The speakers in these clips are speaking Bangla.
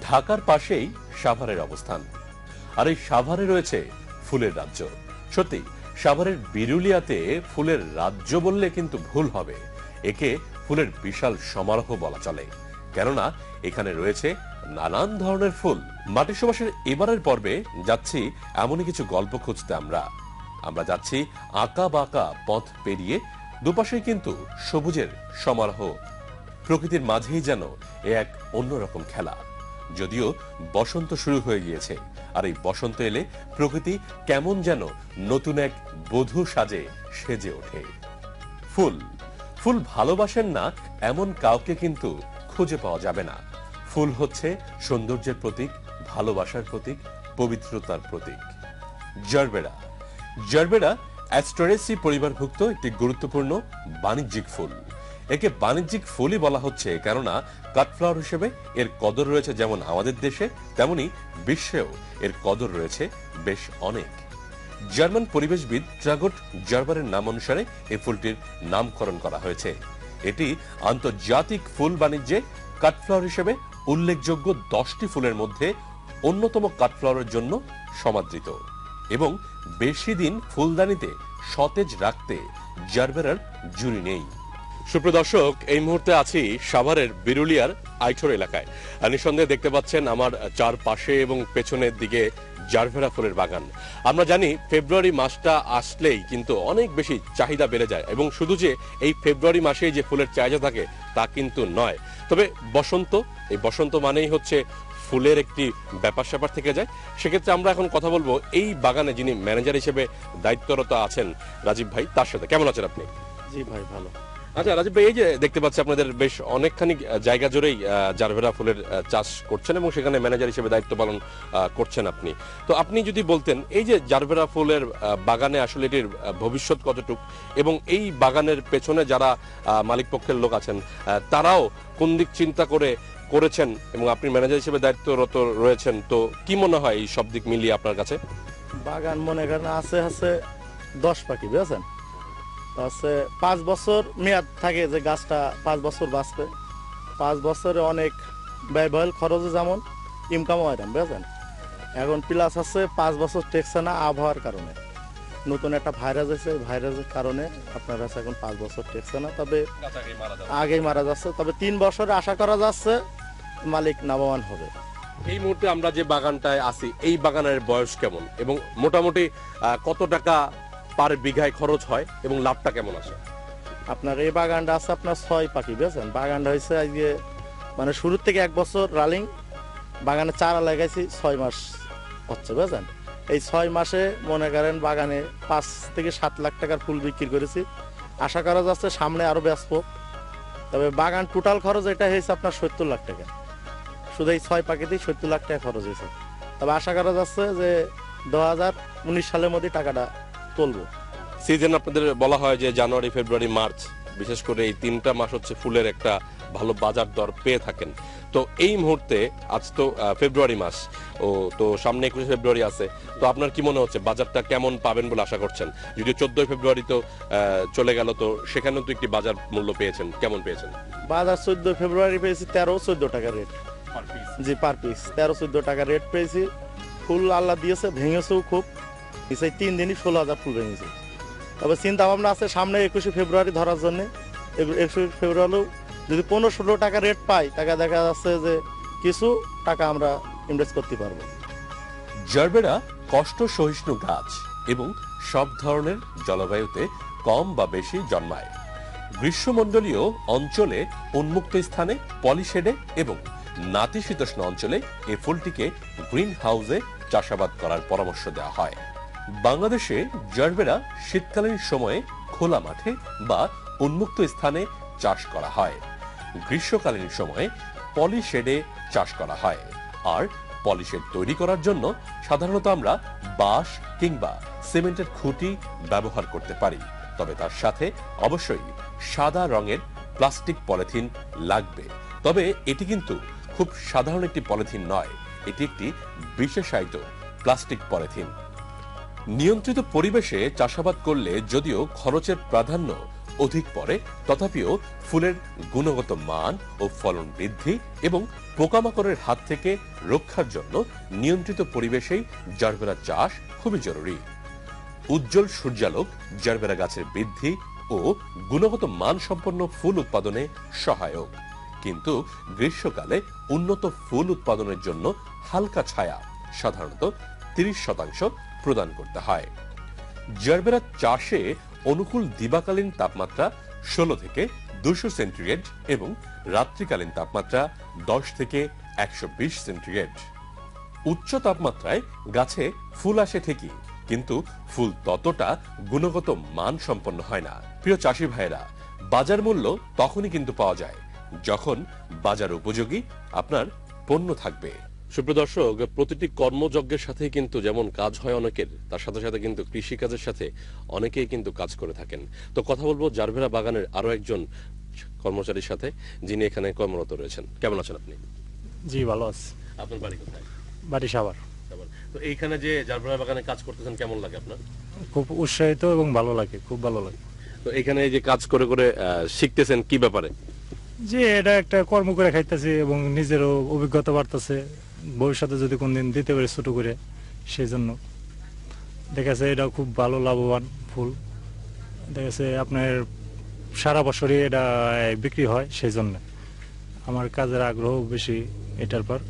ঢাকার পাশেই সাভারের অবস্থান। আর এই সাভারে রয়েছে ফুলের রাজ্য। সত্যি, সাভারের বিরুলিয়াতে ফুলের রাজ্য বললে কিন্তু ভুল হবে। একে ফুলের বিশাল সমারোহ বলা চলে। কেননা, এখানে রয়েছে নানান ধরনের ফুল। মাটি সুবাসের এবারের পর্বে যাচ্ছি এমনই কিছু গল্প খুঁজতে আমরা। আমরা যাচ্ছি আঁকা বাঁকা পথ পেরিয়ে দুপাশেই কিন্তু সবুজের সমারোহ। প্রকৃতির মাঝেই যেন এ এক অন্যরকম খেলা। যদিও বসন্ত শুরু হয়ে গিয়েছে। আর এই বসন্ত এলে প্রকৃতি কেমন যেন নতুন এক বধূ সাজে সেজে ওঠে। ফুল। ফুল ভালোবাসেন না এমন কাউকে কিন্তু খুঁজে পাওয়া যাবে না। ফুল হচ্ছে সৌন্দর্যের প্রতীক, ভালোবাসার প্রতীক, পবিত্রতার প্রতীক। জারবেরা। জারবেরা অ্যাস্ট্রেসি পরিবারভুক্ত একটি গুরুত্বপূর্ণ বাণিজ্যিক ফুল। একে বাণিজ্যিক ফুলই বলা হচ্ছে, কেননা কাঠফ্লাওয়ার হিসেবে এর কদর রয়েছে যেমন আমাদের দেশে, তেমনি বিশ্বেও এর কদর রয়েছে বেশ অনেক। জার্মান পরিবেশবিদ ট্রাগট জার্বারের নাম অনুসারে এই ফুলটির নামকরণ করা হয়েছে। এটি আন্তর্জাতিক ফুল বাণিজ্যে কাঠফ্লাওয়ার হিসেবে উল্লেখযোগ্য দশটি ফুলের মধ্যে অন্যতম কাঠফ্লাওয়ারের জন্য সমাদৃত এবং বেশি দিন ফুলদানিতে সতেজ রাখতে জারবেরার জুড়ি নেই। সুপ্রদর্শক এই মুহূর্তে আছি সাভারের বিরুলিয়ার আইঠোর এলাকায়। নিঃসন্দেহে দেখতে পাচ্ছেন আমার চার পাশে এবং পেছনের দিকে জারভেরা ফুলের বাগান। আমরা জানি ফেব্রুয়ারি মাসটা আসলেই কিন্তু অনেক বেশি চাহিদা বেড়ে যায় এবং শুধু যে এই ফেব্রুয়ারি মাসেই যে ফুলের চাহিদা থাকে তা কিন্তু নয়। তবে বসন্ত, এই বসন্ত মানেই হচ্ছে ফুলের একটি ব্যাপার স্যাপার থেকে যায়। সেক্ষেত্রে আমরা এখন কথা বলব এই বাগানে যিনি ম্যানেজার হিসেবে দায়িত্বরত আছেন রাজীব ভাই, তার সাথে। কেমন আছেন আপনি? জি ভাই, ভালো। আচ্ছা রাজীব ভাই, এই যে দেখতে পাচ্ছি আপনাদের বেশ অনেকখানি জায়গা জুড়েই জারভেরা ফুলের চাষ করছেন এবং সেখানে ম্যানেজার হিসেবে দায়িত্ব পালন করছেন আপনি। তো আপনি যদি বলতেন, এই যে জারভেরা ফুলের বাগানে আসলে এটির ভবিষ্যৎ কতটুক এবং এই বাগানের পেছনে যারা মালিক পক্ষের লোক আছেন তারাও কোন দিক চিন্তা করে করেছেন এবং আপনি ম্যানেজার হিসেবে দায়িত্বরত রয়েছেন, তো কি মনে হয় এই সব দিক মিলিয়ে আপনার কাছে? বাগান মনে করেন আছে আছে দশ পাখি, বুঝেছেন? আছে পাঁচ বছর মেয়াদ থাকে যে গাছটা পাঁচ বছর বাঁচবে পাঁচ বছরে অনেক ব্যয়বহুল খরচও যেমন ইনকামও হয় না বুঝেছেন? এখন প্লাস আছে পাঁচ বছর টেকছে না আবহাওয়ার কারণে। নতুন একটা ভাইরাস আছে ভাইরাসের কারণে আপনার কাছে এখন পাঁচ বছর টেকছে না তবে আগেই মারা যাচ্ছে। তবে তিন বছরে আশা করা যাচ্ছে মালিক লাভবান হবে। এই মুহূর্তে আমরা যে বাগানটায় আছি এই বাগানের বয়স কেমন? এবং মোটামুটি কত টাকা পার বিঘায় খরচ হয় এবং লাভটা কেমন আসে আপনার এই বাগানটা আছে আপনার ছয় পাখি, বুঝছেন? বাগানটা হয়েছে আজকে মানে শুরুর থেকে এক বছর রালিং, বাগানে চারা লাগাইছি ছয় মাস হচ্ছে, বুঝছেন? এই ছয় মাসে মনে করেন বাগানে পাঁচ থেকে সাত লাখ টাকার ফুল বিক্রি করেছি। আশা করা যাচ্ছে সামনে আরও ব্যস্ত। তবে বাগান টোটাল খরচ এটা হয়েছে আপনার সত্তর লাখ টাকা। শুধু এই ছয় পাখিতেই সত্তর লাখ টাকা খরচ হয়েছে। তবে আশা করা যাচ্ছে যে দু হাজার উনিশ সালের মধ্যে টাকাটা তুলবো সিজন আপনাদের বলা হয় যে জানুয়ারি ফেব্রুয়ারি মার্চ বিশেষ করে এই তিনটা মাস হচ্ছে ফুলের একটা ভালো বাজার দর পেয়ে থাকেন। তো এই মুহূর্তে আজ তো ফেব্রুয়ারি মাস ও তো সামনে একুশে ফেব্রুয়ারি আছে। তো আপনার কি মনে হচ্ছে বাজারটা কেমন পাবেন বলে আশা করছেন? যদি চোদ্দই ফেব্রুয়ারি তো আহ, চলে গেল তো সেখানেও তো একটি বাজার মূল্য পেয়েছেন। কেমন পেয়েছেন? বাজার চোদ্দ ফেব্রুয়ারি পেয়েছি তেরো চোদ্দ টাকা রেট জি পার পিস তেরো চোদ্দ টাকা রেট পেয়েছি। ফুল আল্লাহ দিয়েছে ভেঙেছেও খুব। তিন দিনই ষোলো হাজার ফুল ভেঙেছে। তবে চিন্তা ভাবনা আছে সামনে একুশে ফেব্রুয়ারি ধরার জন্য। একুশে ফেব্রুয়ারিও যদি পনেরো ষোলো টাকা রেট পাই টাকা দেখা যাচ্ছে যে কিছু টাকা আমরা ইনভেস্ট করতে পারব। জারবেরা কষ্ট সহিষ্ণু গাছ এবং সব ধরনের জলবায়ুতে কম বা বেশি জন্মায়। গ্রীষ্মমণ্ডলীয় অঞ্চলে উন্মুক্ত স্থানে পলিশেডে এবং নাতিশীতোষ্ণ অঞ্চলে এ ফুলটিকে গ্রিন হাউসে চাষাবাদ করার পরামর্শ দেওয়া হয়। বাংলাদেশে জারবেরা শীতকালীন সময়ে খোলা মাঠে বা উন্মুক্ত স্থানে চাষ করা হয়। গ্রীষ্মকালীন সময়ে পলিশেডে চাষ করা হয়। আর পলিশেড তৈরি করার জন্য সাধারণত আমরা বাঁশ কিংবা সিমেন্টের খুঁটি ব্যবহার করতে পারি। তবে তার সাথে অবশ্যই সাদা রঙের প্লাস্টিক পলিথিন লাগবে। তবে এটি কিন্তু খুব সাধারণ একটি পলিথিন নয়। এটি একটি বিশেষায়িত প্লাস্টিক পলিথিন। নিয়ন্ত্রিত পরিবেশে চাষাবাদ করলে যদিও খরচের প্রাধান্য অধিক পড়ে, তথাপিও ফুলের গুণগত মান ও ফলন বৃদ্ধি এবং পোকামাকড়ের হাত থেকে রক্ষার জন্য নিয়ন্ত্রিত পরিবেশেই জারবেরা চাষ খুবই জরুরি। উজ্জ্বল সূর্যালোক, জারবেরা গাছের বৃদ্ধি ও গুণগত মান সম্পন্ন ফুল উৎপাদনে সহায়ক। কিন্তু গ্রীষ্মকালে উন্নত ফুল উৎপাদনের জন্য হালকা ছায়া, সাধারণত তিরিশ শতাংশ প্রদান করতে হয়। জারবেরা চাষে অনুকূল দিবাকালীন তাপমাত্রা ষোলো থেকে দুশো সেন্টিগ্রেড এবং রাত্রিকালীন তাপমাত্রা দশ থেকে একশো বিশ সেন্টিগ্রেড। উচ্চ তাপমাত্রায় গাছে ফুল আসে ঠিকই, কিন্তু ফুল ততটা গুণগত মান সম্পন্ন হয় না। প্রিয় চাষি ভাইরা বাজার মূল্য তখনই কিন্তু পাওয়া যায় যখন বাজার উপযোগী আপনার পণ্য থাকবে। সুপ্রিয় দর্শক প্রতিটি কর্মযজ্ঞের সাথে কিন্তু যেমন কাজ হয় অনেকের তার সাথে সাথে কিন্তু কৃষি কাজের সাথে অনেকেই কিন্তু কাজ করে থাকেন। তো কথা বলব জারভেরা বাগানের আরও একজন কর্মচারীর সাথে যিনি এখানে কর্মরত রয়েছেন। কেমন আছেন আপনি? জি ভালো আছি। আপনার বাড়ি কোথায়? বাড়ি সাবার তো এইখানে যে জারভেরা বাগানে কাজ করতেছেন কেমন লাগে আপনার? খুব উৎসাহিত এবং ভালো লাগে খুব ভালো লাগে। তো এখানে এই যে কাজ করে করে শিখতেছেন কি ব্যাপারে? যে এটা একটা কর্ম করে খাইতেছে এবং নিজেরও অভিজ্ঞতা বাড়তেছে। ভবিষ্যতে যদি কোনদিন দিতে পারি ছোট করে সেই জন্য দেখাছে এটা খুব ভালো লাভবান ফুল। দেখাছে আপনার সারা বছরই এটা বিক্রি হয় সেই জন্য আমার কাজের আগ্রহ বেশি এটার পর।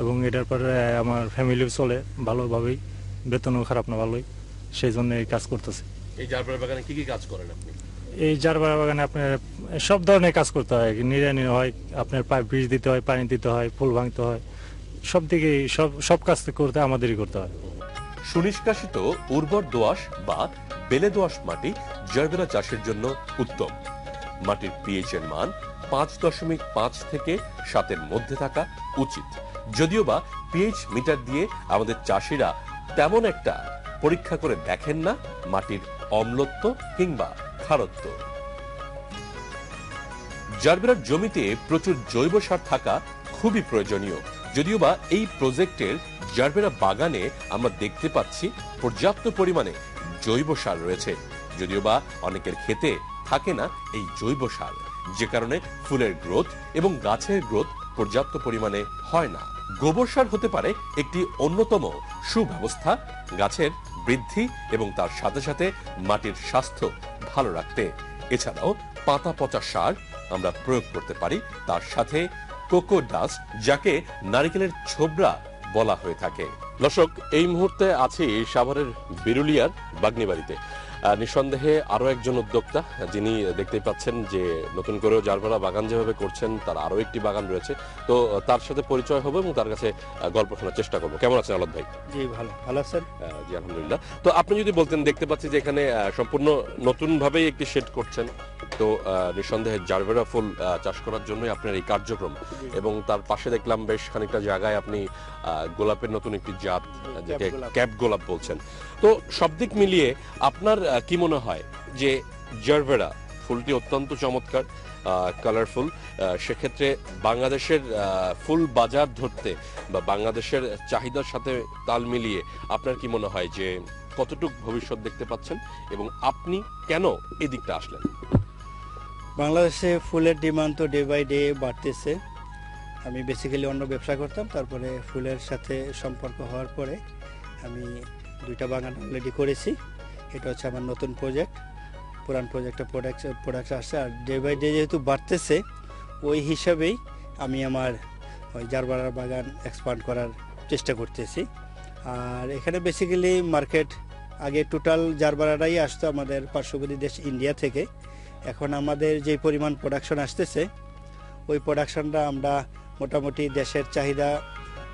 এবং এটার পর আমার ফ্যামিলিও চলে ভালোভাবেই বেতনও খারাপ না ভালোই সেই জন্য এই কাজ করতেছে। এই জারভেরা বাগানে কি কি কাজ করেন আপনি? এই জারবার বাগানে আপনার সব ধরনের কাজ করতে হয়। নিড়ানি হয় আপনার পাইপ বীজ দিতে হয় পানি দিতে হয় ফুল ভাঙতে হয়। সব দিকে সব সব কাজ করতে আমাদেরই করতে হয়। সুনিষ্কাশিত উর্বর দোআঁশ বা বেলে দোআঁশ মাটি জারবেরা চাষের জন্য উত্তম। মাটির পিএইচ এর মান পাঁচ দশমিক পাঁচ থেকে সাতের মধ্যে থাকা উচিত। যদিও বা পিএইচ মিটার দিয়ে আমাদের চাষিরা তেমন একটা পরীক্ষা করে দেখেন না মাটির অম্লত্ব কিংবা খারত্ব জারবেরার জমিতে প্রচুর জৈব সার থাকা খুবই প্রয়োজনীয়। যদিও বা এই প্রজেক্টের জারবেরা বাগানে আমরা দেখতে পাচ্ছি পর্যাপ্ত পরিমাণে জৈব সার রয়েছে। যদিও বা অনেকের ক্ষেতে থাকে না এই জৈব সার, যে কারণে ফুলের গ্রোথ এবং গাছের গ্রোথ পর্যাপ্ত পরিমাণে হয় না। গোবর সার হতে পারে একটি অন্যতম সুব্যবস্থা, গাছের বৃদ্ধি এবং তার সাথে সাথে মাটির স্বাস্থ্য ভালো রাখতে। এছাড়াও পাতা পচা সার আমরা প্রয়োগ করতে পারি, তার সাথে কোকো ডাস্ট, যাকে নারিকেলের ছোবড়া বলা হয়ে থাকে। দর্শক, এই মুহূর্তে আছি সাভারের বিরুলিয়ার বাগনিবাড়িতে। নিঃসন্দেহে আরও একজন উদ্যোক্তা যিনি দেখতেই পাচ্ছেন যে নতুন করেও জারবারা বাগান যেভাবে করছেন তার আরও একটি বাগান রয়েছে। তো তার সাথে পরিচয় হবে এবং তার কাছে গল্প শোনার চেষ্টা করব। কেমন আছেন আলাদ ভাই? জি ভালো। ভালো আছেন? জি আলহামদুলিল্লাহ। তো আপনি যদি বলতেন দেখতে পাচ্ছি যে এখানে সম্পূর্ণ নতুন ভাবেই একটি শেড করছেন। তো আহ, নিঃসন্দেহে জারবেরা ফুল চাষ করার জন্যই আপনার এই কার্যক্রম। এবং তার পাশে দেখলাম বেশ খানিকটা জায়গায় আপনি আহ, গোলাপের নতুন একটি জাত যাকে। ক্যাপ গোলাপ। বলছেন। তো সব দিক মিলিয়ে আপনার কি মনে হয় যে জারবেরা ফুলটি অত্যন্ত চমৎকার কালারফুল সেক্ষেত্রে বাংলাদেশের ফুল বাজার ধরতে বা বাংলাদেশের চাহিদার সাথে তাল মিলিয়ে আপনার কি মনে হয় যে কতটুক ভবিষ্যৎ দেখতে পাচ্ছেন এবং আপনি কেন এদিকটা আসলেন? বাংলাদেশে ফুলের ডিমান্ড তো ডে বাই ডে বাড়তেছে। আমি বেসিক্যালি অন্য ব্যবসা করতাম, তারপরে ফুলের সাথে সম্পর্ক হওয়ার পরে আমি দুইটা বাগান অলরেডি করেছি। এটা হচ্ছে আমার নতুন প্রজেক্ট পুরান প্রজেক্টে প্রোডাক্ট প্রোডাক্ট আসছে। আর ডে বাই ডে যেহেতু বাড়তেছে, ওই হিসাবেই আমি আমার ওই জারবারার বাগান এক্সপান্ড করার চেষ্টা করতেছি। আর এখানে বেসিক্যালি মার্কেট আগে টোটাল জারবারাটাই আসতো আমাদের পার্শ্ববর্তী দেশ ইন্ডিয়া থেকে। এখন আমাদের যে পরিমাণ প্রোডাকশন আসতেছে, ওই প্রোডাকশনটা আমরা মোটামুটি দেশের চাহিদা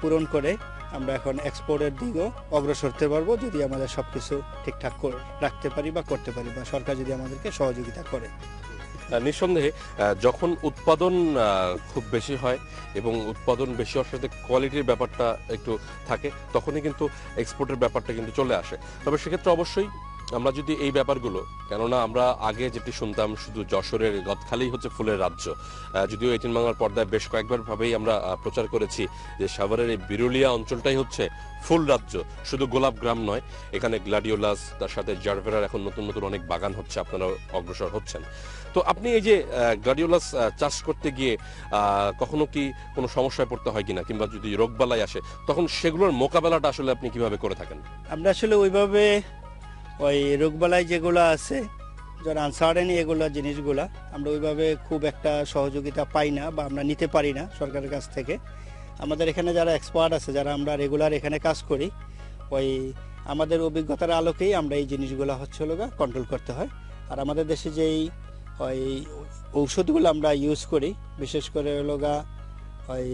পূরণ করে আমরা এখন এক্সপোর্টের দিকেও অগ্রসর হতে পারব যদি আমাদের সব কিছু ঠিকঠাক করে- রাখতে পারি বা করতে পারি বা সরকার যদি আমাদেরকে সহযোগিতা করে। নিঃসন্দেহে যখন উৎপাদন খুব বেশি হয় এবং উৎপাদন বেশি হওয়ার সাথে কোয়ালিটির ব্যাপারটা একটু থাকে, তখনই কিন্তু এক্সপোর্টের ব্যাপারটা কিন্তু চলে আসে। তবে সেক্ষেত্রে অবশ্যই আমরা যদি এই ব্যাপারগুলো, কেননা আমরা আগে যেটি শুনতাম শুধু যশোরের গদখালি হচ্ছে ফুলের রাজ্য যদিও এইটিন বাংলার পর্দায় বেশ কয়েকবার ভাবেই আমরা প্রচার করেছি যে সাভারের এই বিরুলিয়া অঞ্চলটাই হচ্ছে ফুল রাজ্য, শুধু গোলাপ গ্রাম নয়, এখানে গ্লাডিওলাস, তার সাথে জারভেরার এখন নতুন নতুন অনেক বাগান হচ্ছে, আপনারা অগ্রসর হচ্ছেন। তো আপনি এই যে গ্লাডিওলাস চাষ করতে গিয়ে কখনো কি কোনো সমস্যায় পড়তে হয় কিনা, কিংবা যদি রোগবালাই আসে, তখন সেগুলোর মোকাবেলাটা আসলে আপনি কীভাবে করে থাকেন? আমরা আসলে ওইভাবে ওই রোগবালাই যেগুলো আছে যারা আনসারেনি এগুলো জিনিসগুলা আমরা ওইভাবে খুব একটা সহযোগিতা পাই না বা আমরা নিতে পারি না সরকারের কাছ থেকে। আমাদের এখানে যারা এক্সপার্ট আছে যারা আমরা রেগুলার এখানে কাজ করি ওই আমাদের অভিজ্ঞতার আলোকেই আমরা এই জিনিসগুলো হচ্ছে হলো কন্ট্রোল করতে হয়। আর আমাদের দেশে যেই ওই ঔষধগুলো আমরা ইউজ করি বিশেষ করে হলো গা ওই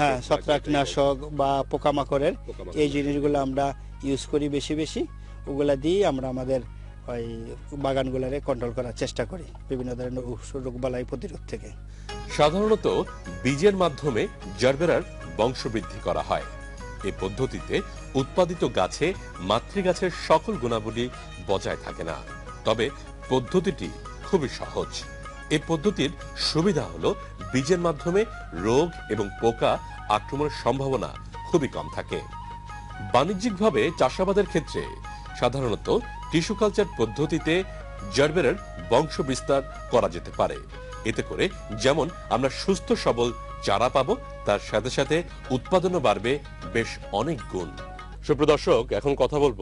হ্যাঁ ছত্রাকনাশক বা পোকামাকড়ের এই জিনিসগুলো আমরা ইউজ করি বেশি বেশি। ওগুলা দিয়ে আমরা আমাদের ওই বাগানগুলারে কন্ট্রোল করার চেষ্টা করি, বিভিন্ন ধরনের রোগবালাই প্রতিরোধ থেকে। সাধারণত বীজের মাধ্যমে জারবেরার বংশবৃদ্ধি করা হয়। এই পদ্ধতিতে উৎপাদিত গাছে মাতৃগাছের সকল গুণাবলী বজায় থাকে না। তবে পদ্ধতিটি খুবই সহজ। এই পদ্ধতির সুবিধা হলো বীজের মাধ্যমে রোগ এবং পোকা আক্রমণের সম্ভাবনা খুবই কম থাকে। বাণিজ্যিকভাবে চাষাবাদের ক্ষেত্রে সাধারণত টিস্যু কালচার পদ্ধতিতে জারবেরার বংশ বিস্তার করা যেতে পারে। এতে করে যেমন আমরা সুস্থ সবল চারা পাব তার সাথে সাথে উৎপাদনও বাড়বে বেশ অনেক গুণ। সুপ্রদর্শক এখন কথা বলব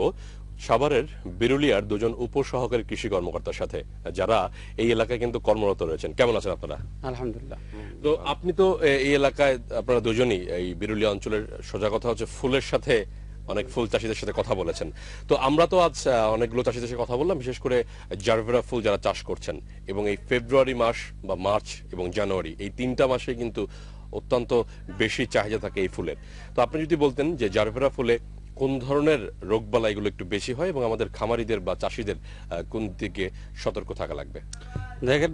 সাভারের বিরুলিয়ার দুজন উপসহকারী কৃষি কর্মকর্তার সাথে যারা এই এলাকায় কিন্তু কর্মরত রয়েছেন। কেমন আছেন আপনারা? আলহামদুলিল্লাহ। তো আপনি তো এই এলাকায় আপনারা দুজনই এই বিরুলিয়া অঞ্চলের সোজা কথা হচ্ছে ফুলের সাথে অনেক ফুল চাষিদের সাথে কথা বলেছেন। তো আমরা তো আজ অনেকগুলো চাষিদের সাথে কথা বললাম, বিশেষ করে জারভেরা ফুল যারা চাষ করছেন। এবং এই ফেব্রুয়ারি মাস বা মার্চ এবং জানুয়ারি, এই তিনটা মাসে কিন্তু অত্যন্ত বেশি চাহিদা থাকে এই ফুলের। তো আপনি যদি বলতেন যে জারভেরা ফুলে কোন ধরনের রোগবালাইগুলো একটু বেশি হয় এবং আমাদের খামারিদের বা চাষিদের কোন দিকে সতর্ক থাকা লাগবে? দেখেন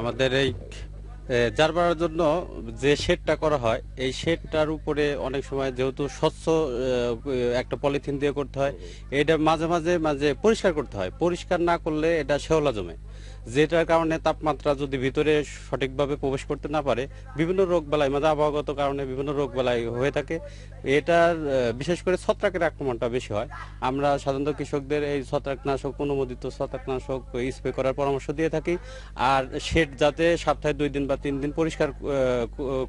আমাদের এই জারবারের জন্য যে শেডটা করা হয় এই শেডটার উপরে অনেক সময় যেহেতু স্বচ্ছ একটা পলিথিন দিয়ে করতে হয় এটা মাঝে মাঝে মাঝে পরিষ্কার করতে হয়। পরিষ্কার না করলে এটা শেওলা জমে। যেটার কারণে তাপমাত্রা যদি ভিতরে সঠিকভাবে প্রবেশ করতে না পারে, বিভিন্ন রোগ বালাই মানে আবহাওয়াগত কারণে বিভিন্ন রোগ বালাই হয়ে থাকে। এটার বিশেষ করে ছত্রাকের আক্রমণটা বেশি হয়। আমরা সাধারণত কৃষকদের এই ছত্রাকনাশক, অনুমোদিত ছত্রাকনাশক স্প্রে করার পরামর্শ দিয়ে থাকি। আর শেড যাতে সপ্তাহে দুই দিন বা তিন দিন পরিষ্কার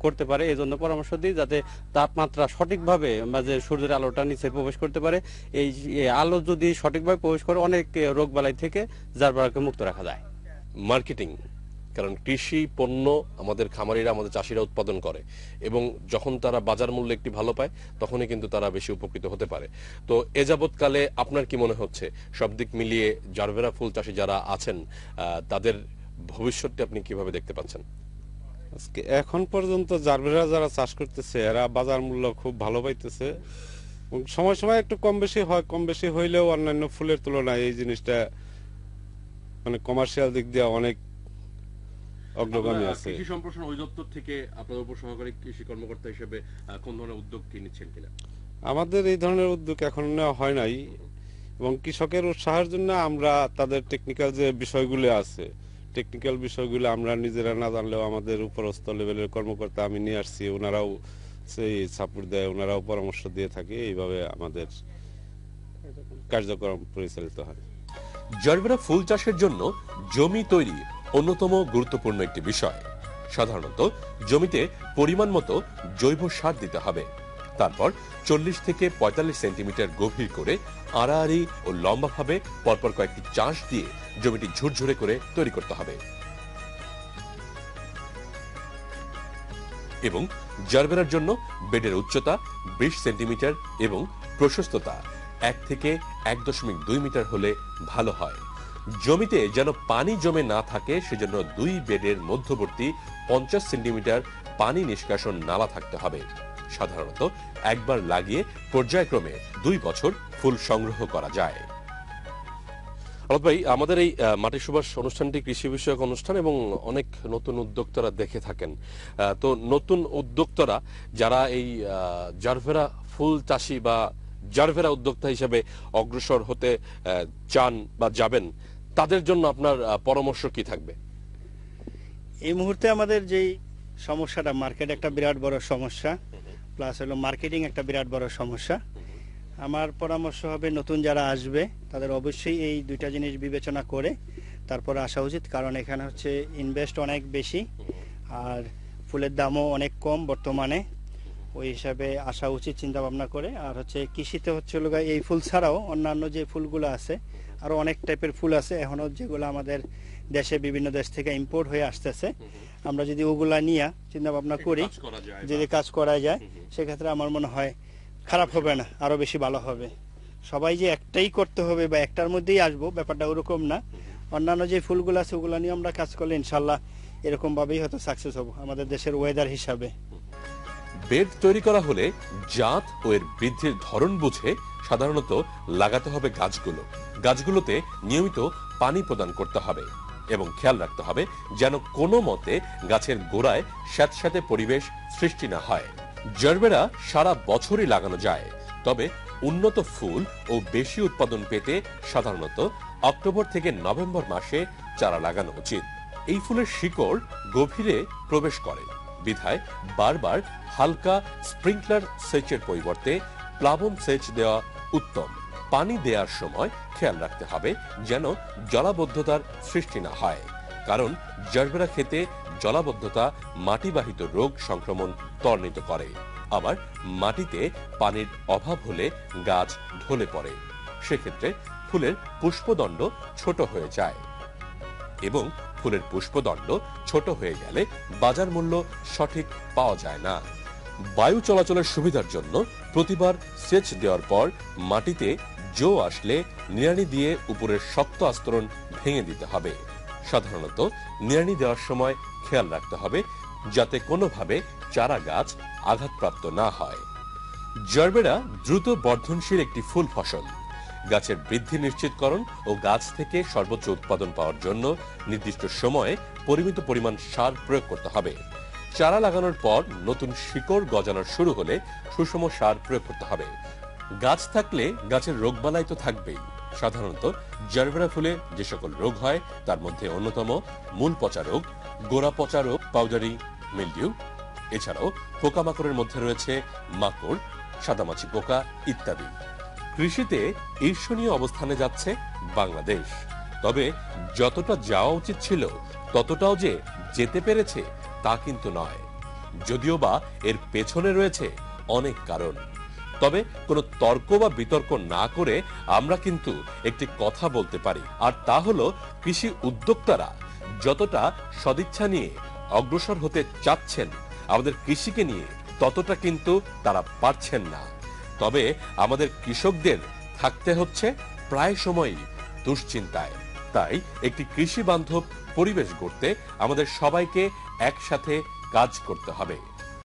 করতে পারে এই জন্য পরামর্শ দিই, যাতে তাপমাত্রা সঠিকভাবে যে সূর্যের আলোটা নিচে প্রবেশ করতে পারে, এই আলো যদি সঠিকভাবে প্রবেশ করে, অনেক রোগ বালাই থেকে জারবারাকে মুক্ত রাখা যায়। মার্কেটিং কারণ কৃষি পণ্য আমাদের খামারিরা, আমাদের চাষিরা উৎপাদন করে এবং যখন তারা বাজার মূল্য একটি ভালো পায়, তখনই কিন্তু তারা বেশি উপকৃত হতে পারে। তো এ যাবৎকালে আপনার কি মনে হচ্ছে? সব দিক মিলিয়ে জারভেরা ফুল চাষি যারা আছেন তাদের ভবিষ্যৎটি আপনি কীভাবে দেখতে পাচ্ছেন? আজকে এখন পর্যন্ত জারভেরা যারা চাষ করতেছে, এরা বাজার মূল্য খুব ভালো পাইতেছে। সময় সময় একটু কম বেশি হয়, কম বেশি হইলেও অন্যান্য ফুলের তুলনায় এই জিনিসটা মানে কমার্শিয়াল দিক দিয়ে অনেক অগ্রগামী আছে। কৃষি সম্প্রসারণ অধিদপ্তর থেকে আপনার উপসহকারী কৃষি কর্মকর্তা হিসেবে কোন ধরনের উদ্যোগ কি নিচ্ছেন কিনা? আমাদের এই ধরনের উদ্যোগ এখন নেওয়া হয় নাই এবং কৃষকের উৎসাহের জন্য আমরা তাদের টেকনিক্যাল যে বিষয়গুলো আছে টেকনিক্যাল বিষয়গুলো আমরা নিজেরা না জানলেও আমাদের উপরস্থ লেভেলের কর্মকর্তা আমি নিয়ে আসছি ওনারাও সেই সাপোর্ট দেয় ওনারাও পরামর্শ দিয়ে থাকে এইভাবে আমাদের কার্যক্রম পরিচালিত হয়। জারবেরা ফুল চাষের জন্য জমি তৈরি অন্যতম গুরুত্বপূর্ণ একটি বিষয়। সাধারণত জমিতে পরিমাণ মতো জৈব সার দিতে হবে। তারপর চল্লিশ থেকে পঁয়তাল্লিশ সেন্টিমিটার গভীর করে আড়াআড়ি ও লম্বাভাবে পরপর কয়েকটি চাষ দিয়ে জমিটি ঝুরঝুরে করে তৈরি করতে হবে। এবং জারবেরার জন্য বেডের উচ্চতা বিশ সেন্টিমিটার এবং প্রশস্ততা এক থেকে এক দশমিক দুই মিটার হলে ভালো হয়। জমিতে যেন পানি জমে না থাকে, সেজন্য দুই বেডের মধ্যবর্তী পঞ্চাশ সেন্টিমিটার পানি নিষ্কাশন নালা থাকতে হবে। সাধারণত একবার লাগিয়ে পর্যায়ক্রমে দুই বছর ফুল সংগ্রহ করা যায়। অরত ভাই, আমাদের এই মাটি সুবাস অনুষ্ঠানটি কৃষি বিষয়ক অনুষ্ঠান এবং অনেক নতুন উদ্যোক্তারা দেখে থাকেন। তো নতুন উদ্যোক্তারা যারা এই জারভেরা ফুল চাষি বা জারভেরা উদ্যোক্তা হিসেবে অগ্রসর হতে চান বা যাবেন, তাদের জন্য আপনার পরামর্শ কি থাকবে? এই মুহূর্তে আমাদের যেই সমস্যাটা, মার্কেট একটা বিরাট বড় সমস্যা, প্লাস হলো মার্কেটিং একটা বিরাট বড় সমস্যা। আমার পরামর্শ হবে নতুন যারা আসবে, তাদের অবশ্যই এই দুইটা জিনিস বিবেচনা করে তারপরে আসা উচিত, কারণ এখানে হচ্ছে ইনভেস্ট অনেক বেশি, আর ফুলের দামও অনেক কম বর্তমানে। ওই হিসাবে আসা উচিত চিন্তা ভাবনা করে। আর হচ্ছে কৃষিতে হচ্ছে হলো এই ফুল ছাড়াও অন্যান্য যে ফুলগুলো আছে আরও অনেক টাইপের ফুল আছে এখনও যেগুলো আমাদের দেশে বিভিন্ন দেশ থেকে ইম্পোর্ট হয়ে আসতেছে। আমরা যদি ওগুলা নিয়ে চিন্তা ভাবনা করি যদি কাজ করা যায় সেক্ষেত্রে আমার মনে হয় খারাপ হবে না আরও বেশি ভালো হবে। সবাই যে একটাই করতে হবে বা একটার মধ্যেই আসব ব্যাপারটা ওরকম না। অন্যান্য যে ফুলগুলো আছে ওগুলো নিয়ে আমরা কাজ করলে ইনশাল্লাহ এরকম ভাবেই হয়তো সাকসেস হব আমাদের দেশের ওয়েদার হিসাবে। বেড তৈরি করা হলে জাত ও এর বৃদ্ধির ধরন বুঝে সাধারণত লাগাতে হবে গাছগুলো। গাছগুলোতে নিয়মিত পানি প্রদান করতে হবে এবং খেয়াল রাখতে হবে যেন কোনো মতে গাছের গোড়ায় স্যাঁতস্যাঁতে পরিবেশ সৃষ্টি না হয়। জারবেরা সারা বছরই লাগানো যায়, তবে উন্নত ফুল ও বেশি উৎপাদন পেতে সাধারণত অক্টোবর থেকে নভেম্বর মাসে চারা লাগানো উচিত। এই ফুলের শিকড় গভীরে প্রবেশ করে। বিধায় বারবার হালকা স্প্রিংকলার সেচের পরিবর্তে প্লাবন সেচ দেওয়া উত্তম। পানি দেওয়ার সময় খেয়াল রাখতে হবে যেন জলাবদ্ধতার সৃষ্টি না হয়। কারণ জারবেরা খেতে জলাবদ্ধতা মাটিবাহিত রোগ সংক্রমণ ত্বরান্বিত করে। আবার মাটিতে পানির অভাব হলে গাছ ঢলে পড়ে। সেক্ষেত্রে ফুলের পুষ্পদণ্ড ছোট হয়ে যায়। এবং ফুলের পুষ্পদণ্ড ছোট হয়ে গেলে বাজার মূল্য সঠিক পাওয়া যায় না। বায়ু চলাচলের সুবিধার জন্য প্রতিবার সেচ দেওয়ার পর মাটিতে জো আসলে নিড়ানি দিয়ে উপরের শক্ত আস্তরণ ভেঙে দিতে হবে। সাধারণত নিড়ানি দেওয়ার সময় খেয়াল রাখতে হবে যাতে কোনোভাবে চারা গাছ আঘাতপ্রাপ্ত না হয়। জারবেরা দ্রুত বর্ধনশীল একটি ফুল ফসল। গাছের বৃদ্ধি নিশ্চিতকরণ ও গাছ থেকে সর্বোচ্চ উৎপাদন পাওয়ার জন্য নির্দিষ্ট সময়ে পরিমিত পরিমাণ সার প্রয়োগ করতে হবে। চারা লাগানোর পর নতুন শিকড় গজানোর শুরু হলে সুষম সার প্রয়োগ করতে হবে। গাছ থাকলে গাছের রোগবালাই তো থাকবেই। সাধারণত জারবেরা ফুলে যে সকল রোগ হয়, তার মধ্যে অন্যতম মূল পচা রোগ, গোড়া পচা রোগ, পাউডারি, মিলডিউ। এছাড়াও পোকামাকড়ের মধ্যে রয়েছে মাকড়, সাদামাছি পোকা ইত্যাদি। কৃষিতে ঈর্ষণীয় অবস্থানে যাচ্ছে বাংলাদেশ। তবে যতটা যাওয়া উচিত ছিল, ততটাও যে যেতে পেরেছে তা কিন্তু নয়। যদিও বা এর পেছনে রয়েছে অনেক কারণ। তবে কোনো তর্ক বা বিতর্ক না করে আমরা কিন্তু একটি কথা বলতে পারি, আর তা হলো কৃষি উদ্যোক্তারা যতটা সদিচ্ছা নিয়ে অগ্রসর হতে চাচ্ছেন, আমাদের কৃষিকে নিয়ে ততটা কিন্তু তারা পারছেন না। তবে আমাদের কৃষকদের থাকতে হচ্ছে প্রায় সময়ই দুশ্চিন্তায়। তাই একটি কৃষি বান্ধব পরিবেশ গড়তে আমাদের সবাইকে একসাথে কাজ করতে হবে।